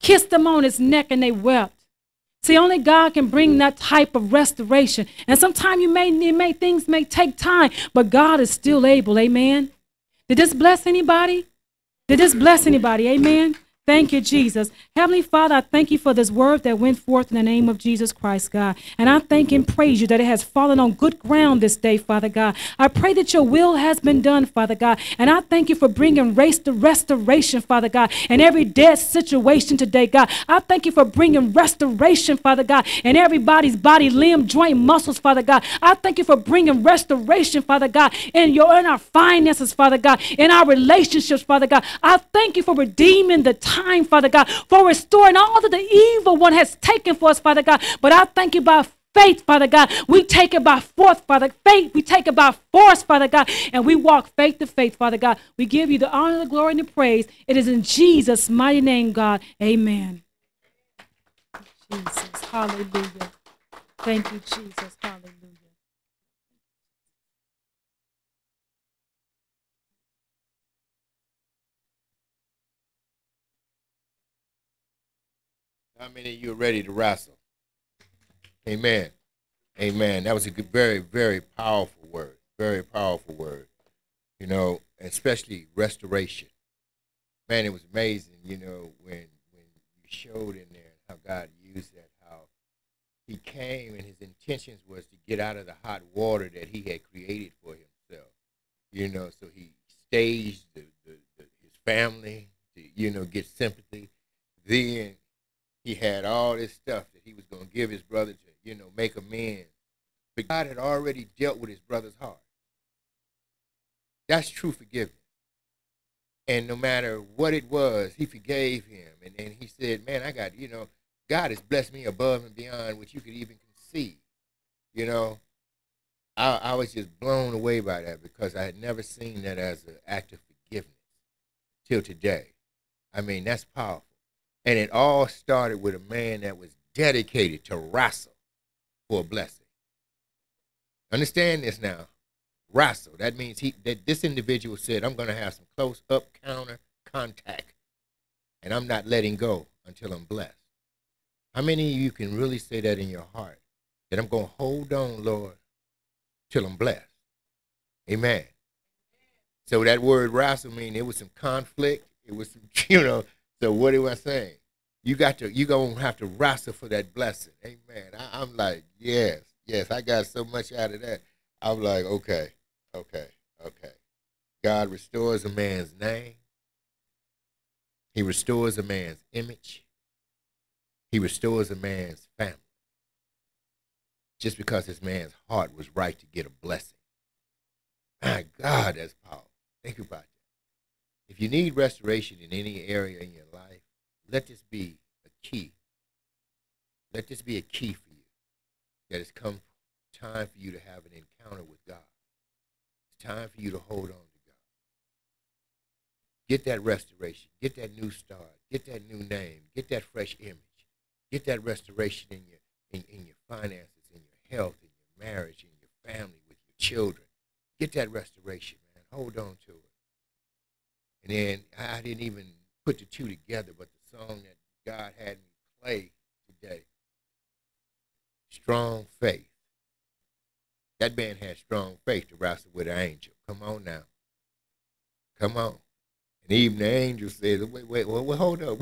kissed him on his neck, and they wept. See, only God can bring that type of restoration. And sometimes you may, may things may take time, but God is still able. Amen. Did this bless anybody? Did this bless anybody? Amen. Thank you, Jesus. Heavenly Father, I thank you for this word that went forth in the name of Jesus Christ, God. And I thank and praise you that it has fallen on good ground this day, Father God. I pray that your will has been done, Father God. And I thank you for bringing race to restoration, Father God, in every dead situation today, God. I thank you for bringing restoration, Father God, in everybody's body, limb, joint, muscles, Father God. I thank you for bringing restoration, Father God, in your in our finances, Father God, in our relationships, Father God. I thank you for redeeming the time time, Father God, for restoring all that the evil one has taken for us, Father God. But I thank you by faith, Father God. We take it by force, Father. Faith, we take it by force, Father God. And we walk faith to faith, Father God. We give you the honor, the glory, and the praise. It is in Jesus' mighty name, God. Amen. Jesus. Hallelujah. Thank you, Jesus. Hallelujah. How many of you are ready to wrestle? Amen. Amen. That was a good, very, very powerful word. Very powerful word. You know, especially restoration. Man, it was amazing, you know, when when you showed in there how God used that, how he came and his intentions was to get out of the hot water that he had created for himself. You know, so he staged the, the, the, his family to, you know, get sympathy. Then he had all this stuff that he was going to give his brother to, you know, make amends. But God had already dealt with his brother's heart. That's true forgiveness. And no matter what it was, he forgave him. And then he said, Man, I got, you know, God has blessed me above and beyond what you could even conceive. You know, I, I was just blown away by that because I had never seen that as an act of forgiveness till today. I mean, that's powerful. And it all started with a man that was dedicated to wrestle for a blessing. Understand this now. Wrestle. That means he that this individual said, I'm going to have some close up counter contact. And I'm not letting go until I'm blessed. How many of you can really say that in your heart? That I'm going to hold on, Lord, till I'm blessed. Amen. So that word wrestle mean it was some conflict. It was some, you know, so what do I say? You got to you gonna have to wrestle for that blessing. Amen. I, I'm like, yes, yes, I got so much out of that. I'm like, okay. Okay, okay. God restores a man's name. He restores a man's image. He restores a man's family. Just because this man's heart was right to get a blessing. My God, that's powerful. Think about that. If you need restoration in any area in your life, let this be a key. Let this be a key for you. That it's come time for you to have an encounter with God. It's time for you to hold on to God. Get that restoration. Get that new start. Get that new name. Get that fresh image. Get that restoration in your in, in your finances, in your health, in your marriage, in your family, with your children. Get that restoration, man. Hold on to it. And then I didn't even put the two together, but the song that God had me play today, Strong Faith. That man had strong faith to wrestle with an angel. Come on now. Come on. And even the angel said, wait, wait, well, well hold up.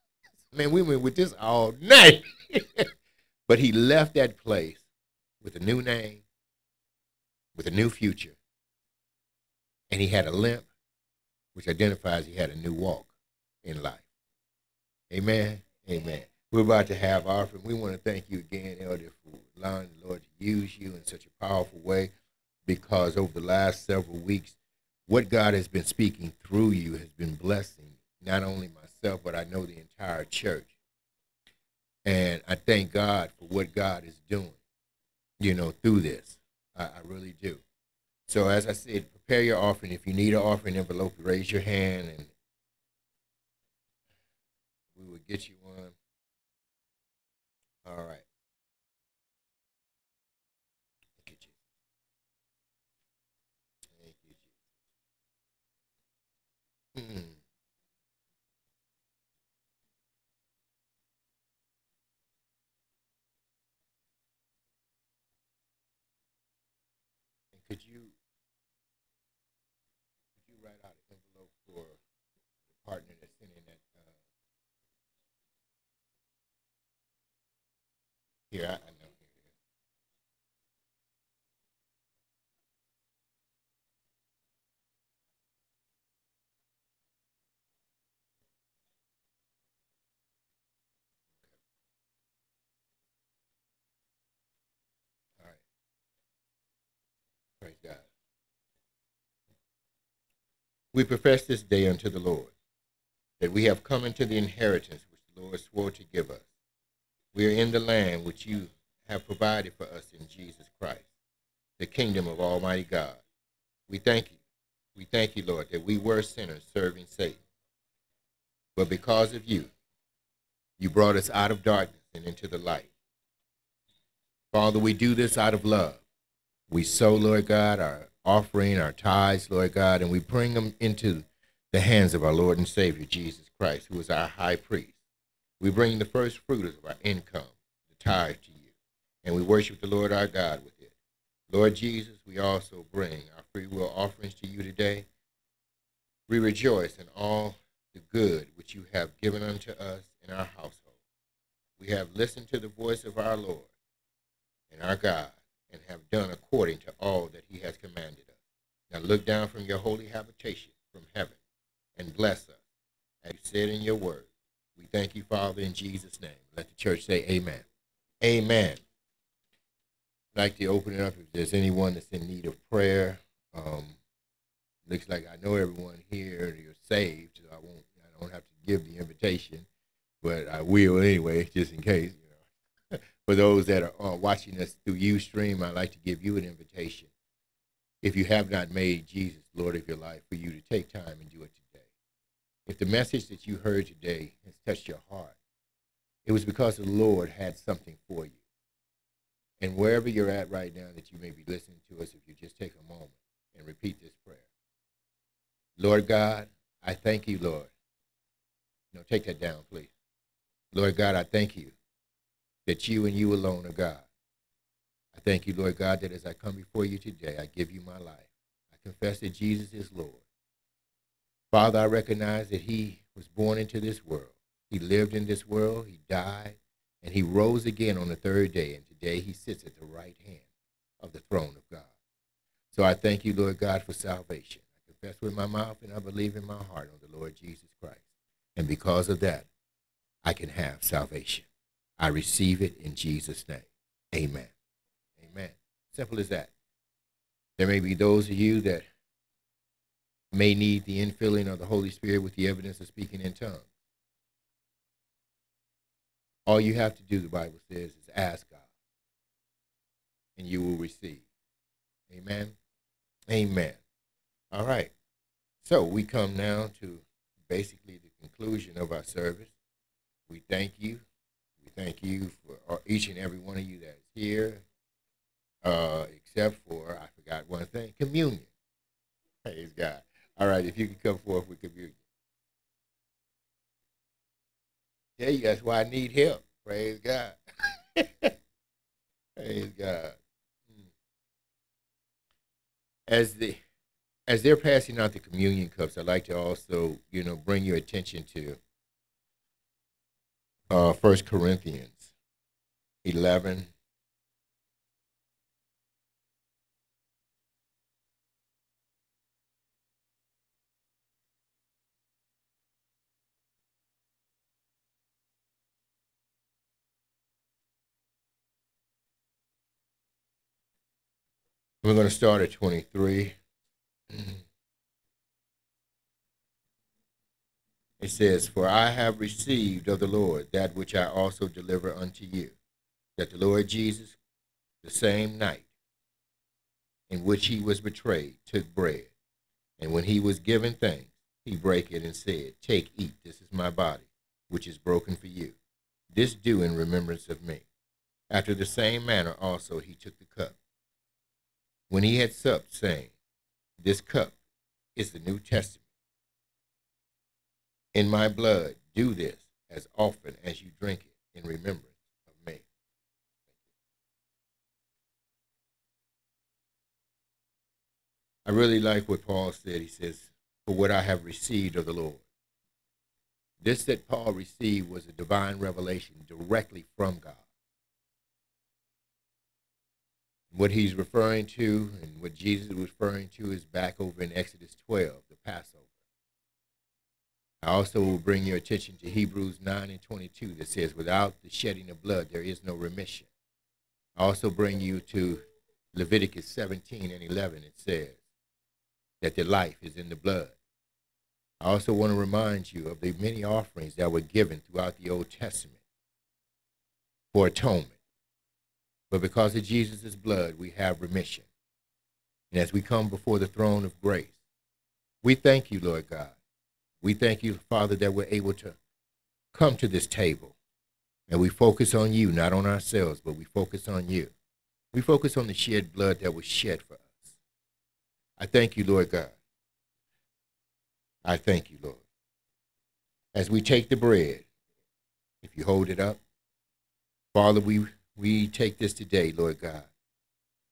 man, we went with this all night. but he left that place with a new name, with a new future. And he had a limp, which identifies he had a new walk in life. Amen. Amen. We're about to have offering. We want to thank you again, Elder, for allowing the Lord to use you in such a powerful way because over the last several weeks, what God has been speaking through you has been blessing not only myself, but I know the entire church. And I thank God for what God is doing, you know, through this. I, I really do. So as I said, prepare your offering. If you need an offering envelope, raise your hand and get you one. All right. Thank you. Thank you. And could you could you write out an envelope for the partner that's sending that uh, here? I, I know. All right. Praise God. We profess this day unto the Lord that we have come into the inheritance which the Lord swore to give us. We are in the land which you have provided for us in Jesus Christ, the kingdom of Almighty God. We thank you. We thank you, Lord, that we were sinners serving Satan. But because of you, you brought us out of darkness and into the light. Father, we do this out of love. We sow, Lord God, our offering, our tithes, Lord God, and we bring them into the hands of our Lord and Savior, Jesus Christ, who is our high priest. We bring the first fruit of our income, the tithe to you, and we worship the Lord our God with it. Lord Jesus, we also bring our free will offerings to you today. We rejoice in all the good which you have given unto us in our household. We have listened to the voice of our Lord and our God and have done according to all that he has commanded us. Now look down from your holy habitation from heaven and bless us, as you said in your word. We thank you, Father, in Jesus' name. Let the church say amen. Amen. I'd like to open it up if there's anyone that's in need of prayer. Um, looks like I know everyone here, you're saved, so I won't I don't have to give the invitation, but I will anyway, just in case. You know. For those that are uh, watching us through Ustream, I'd like to give you an invitation. If you have not made Jesus Lord of your life, for you to take time and do it today. If the message that you heard today has touched your heart, it was because the Lord had something for you. And wherever you're at right now that you may be listening to us, if you just take a moment and repeat this prayer. Lord God, I thank you, Lord. No, take that down, please. Lord God, I thank you that you and you alone are God. I thank you, Lord God, that as I come before you today, I give you my life. I confess that Jesus is Lord. Father, I recognize that he was born into this world. He lived in this world, he died, and he rose again on the third day, and today he sits at the right hand of the throne of God. So I thank you, Lord God, for salvation. I confess with my mouth and I believe in my heart on the Lord Jesus Christ. And because of that, I can have salvation. I receive it in Jesus' name. Amen. Amen. Simple as that. There may be those of you that may need the infilling of the Holy Spirit with the evidence of speaking in tongues. All you have to do, the Bible says, is ask God, and you will receive. Amen. Amen. All right. So we come now to basically the conclusion of our service. We thank you. We thank you for each and every one of you that's here, uh, except for, I forgot one thing, communion. Praise God. All right, if you can come forth with communion. Tell you that's why I need help. Praise God. Praise God. Hmm. As the as they're passing out the communion cups, I'd like to also, you know, bring your attention to uh First Corinthians eleven We're going to start at 23. It says, For I have received of the Lord that which I also deliver unto you, that the Lord Jesus, the same night in which he was betrayed, took bread. And when he was given thanks, he brake it and said, Take, eat, this is my body, which is broken for you. This do in remembrance of me. After the same manner also he took the cup when he had supped, saying, This cup is the New Testament. In my blood, do this as often as you drink it in remembrance of me. I really like what Paul said. He says, For what I have received of the Lord. This that Paul received was a divine revelation directly from God. What he's referring to and what Jesus is referring to is back over in Exodus 12, the Passover. I also will bring your attention to Hebrews 9 and 22 that says, without the shedding of blood, there is no remission. I also bring you to Leviticus 17 and 11. It says that the life is in the blood. I also want to remind you of the many offerings that were given throughout the Old Testament for atonement. But because of Jesus' blood, we have remission. And as we come before the throne of grace, we thank you, Lord God. We thank you, Father, that we're able to come to this table and we focus on you, not on ourselves, but we focus on you. We focus on the shed blood that was shed for us. I thank you, Lord God. I thank you, Lord. As we take the bread, if you hold it up, Father, we we take this today, Lord God,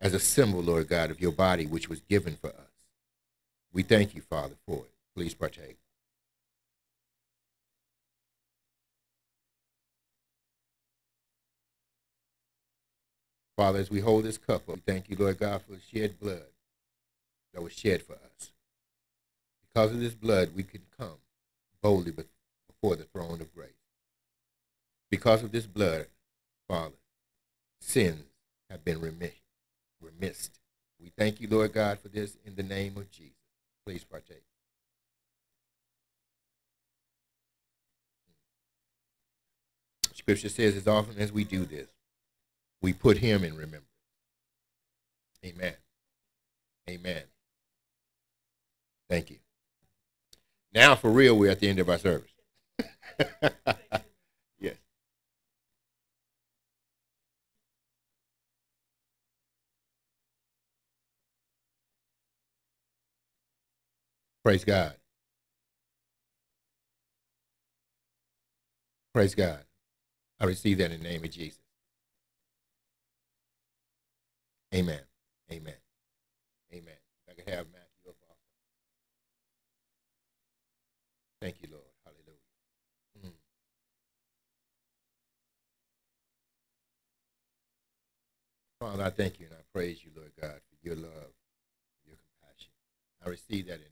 as a symbol, Lord God, of your body which was given for us. We thank you, Father, for it. Please partake. Father, as we hold this cup we thank you, Lord God, for the shed blood that was shed for us. Because of this blood, we can come boldly before the throne of grace. Because of this blood, Father, sins have been remiss remissed. We thank you, Lord God, for this in the name of Jesus. Please partake. Scripture says, as often as we do this, we put him in remembrance. Amen. Amen. Thank you. Now, for real, we're at the end of our service. Praise God. Praise God. I receive that in the name of Jesus. Amen. Amen. Amen. If I could have Matthew up off. Thank you, Lord. Hallelujah. Mm. Father, I thank you and I praise you, Lord God, for your love your compassion. I receive that in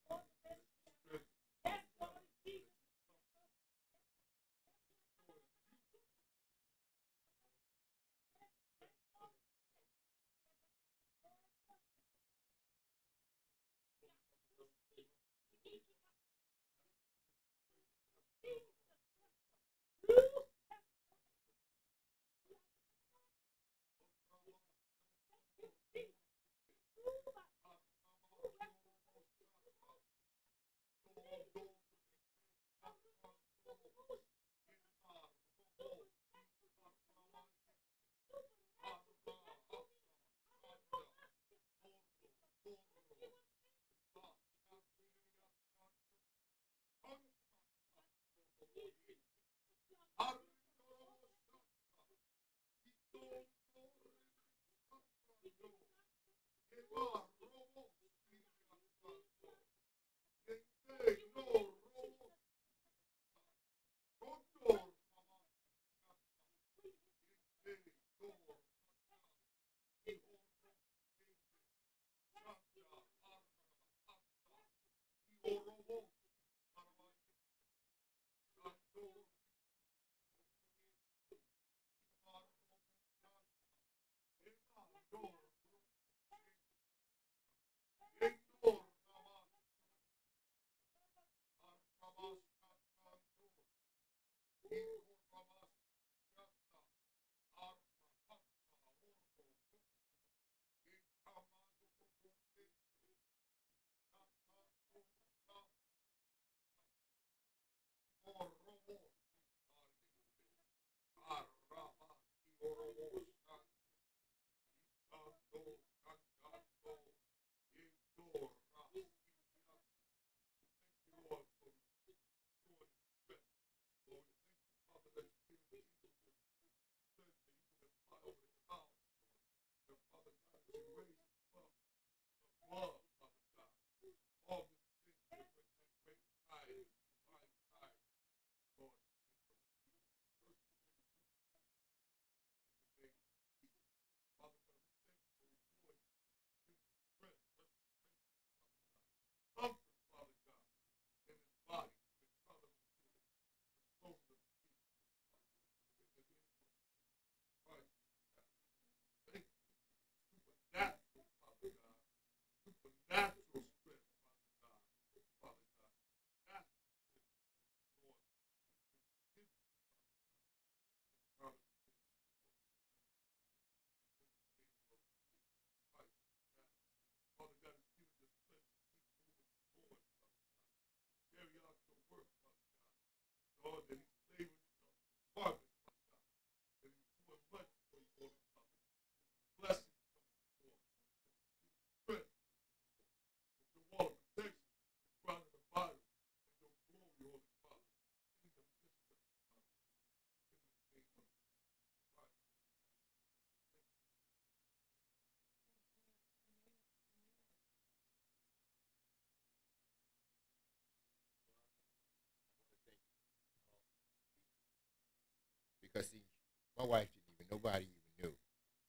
my wife didn't even nobody even knew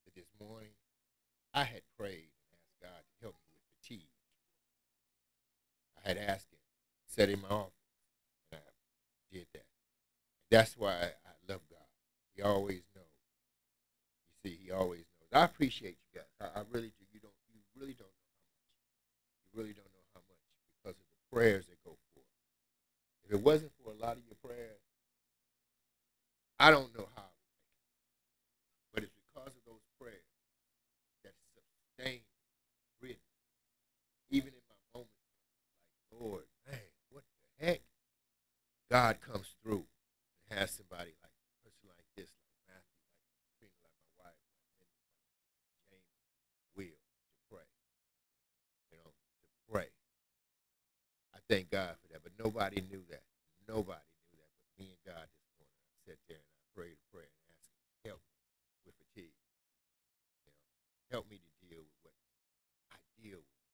that this morning I had prayed and asked God to help me with fatigue. I had asked him, set in my office, and I did that. That's why I, love God. He always knows. You see, he always knows. I appreciate you guys. I, I really do. You don't you really don't know how much. You really don't know how much because of the prayers that go forth. If it wasn't for a lot of your prayers, I don't know how. But it's because of those prayers that sustained me, really. Even in my moments, like, Lord, man, what the heck? God comes through and has somebody like a person like this, like Matthew, like Trina, like my wife, like James, Will, to pray. You know, to pray. I thank God for that, but nobody knew that. nobody knew that but me and God this morning. I sat there and I prayed a prayer and asked him, help me with fatigue. You know, help me to deal with what I deal with.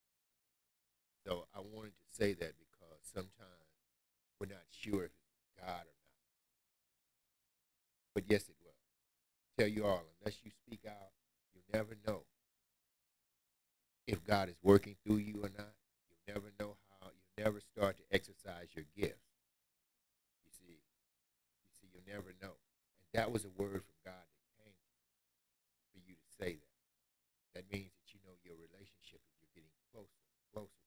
So I wanted to say that because sometimes we're not sure if it's God or not. But yes, it will. Tell you all, unless you speak out, you'll never know if God is working through you or not. You'll never know how. You'll never start to exercise your gifts. You see, you see, you'll never know. And that was a word from God that came for you to say that. That means that you know your relationship is you're getting closer, closer.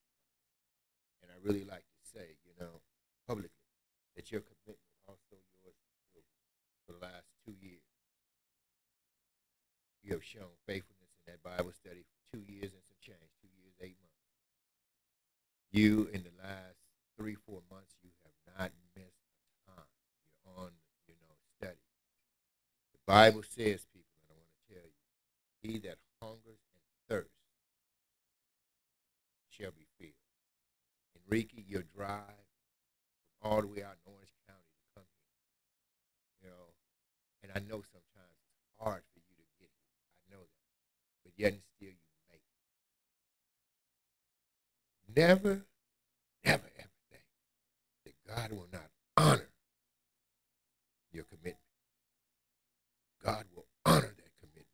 And I really like to say, you know, publicly, that your commitment also yours for the last two years. You have shown faithfulness in that Bible study for two years and some change, two years, eight months. You, in the last three, four months, you have not missed a time. You're on, you know, study. The Bible says, people, and I want to tell you, he that hungers and thirsts shall be filled. Enrique, your drive from all the way out in Orange County to come here, you know, and I know sometimes it's hard for you to get here. I know that. But yet still you make. Never, never, ever think that God will not honor your commitment. God will honor that commitment.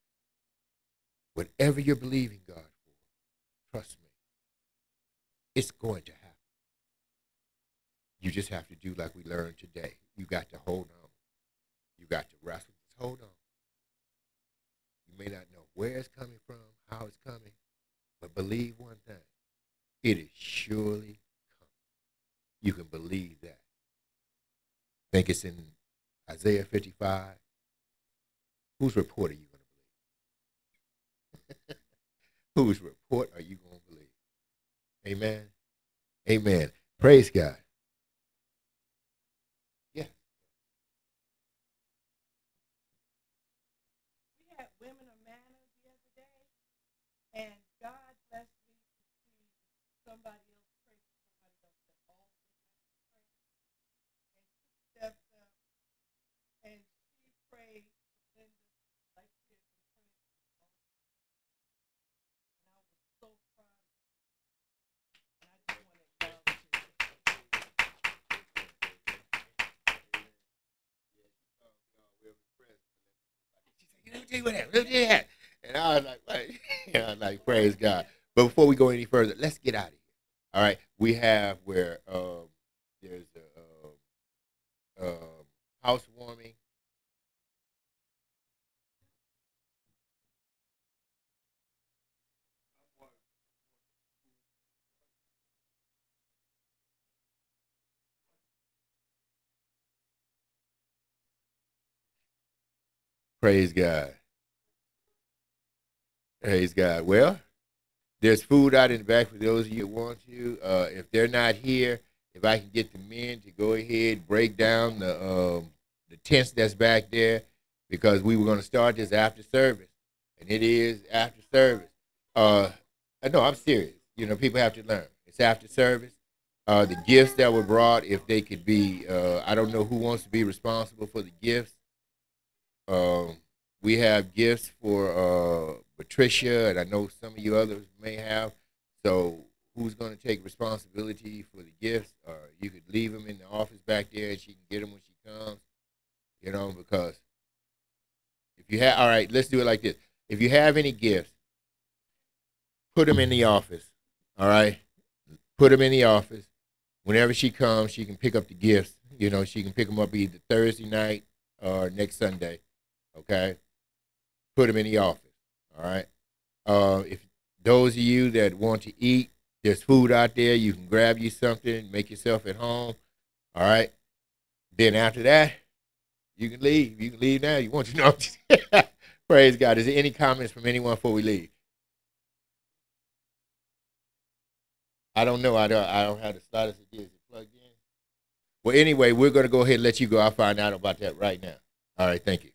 Whatever you're believing God for, trust me, it's going to happen. You just have to do like we learned today. You got to hold on. You got to wrestle. Just hold on. You may not know where it's coming from, how it's coming, but believe one thing. It is surely coming. You can believe that. I think it's in Isaiah 55. Whose report are you going to believe? Whose report are you going to believe? Amen. Amen. Praise God. Yeah. we had women of manners the other day, and God blessed me to see somebody else pray for somebody else that also had prayer. And she stepped up and she prayed for Linda like she had been praying for the Lord. And I was so proud of her. And I just want to acknowledge you. She said, let me tell you what happened. Let me tell you what happened. And I was like, was like, praise God. But before we go any further, let's get out of here. All right. We have where um, there's a um, um, housewarming. Praise God. Praise God. Well, there's food out in the back for those of you who want to. Uh, if they're not here, if I can get the men to go ahead break down the um, the tents that's back there, because we were going to start this after service, and it is after service. Uh, no, I'm serious. You know, people have to learn. It's after service. Uh, the gifts that were brought, if they could be, uh, I don't know who wants to be responsible for the gifts. Um, we have gifts for uh, Patricia, and I know some of you others may have. So, who's going to take responsibility for the gifts? Or you could leave them in the office back there, and she can get them when she comes. You know, because if you have, all right, let's do it like this. If you have any gifts, put them in the office. All right, put them in the office. Whenever she comes, she can pick up the gifts. You know, she can pick them up either Thursday night or next Sunday. Okay, put them in the office. All right. Uh, if those of you that want to eat, there's food out there. You can grab you something, make yourself at home. All right. Then after that, you can leave. You can leave now. You want to know? Praise God. Is there any comments from anyone before we leave? I don't know. I don't. I don't have the slightest idea. Is it plugged in? Well, anyway, we're going to go ahead and let you go. I'll find out about that right now. All right. Thank you.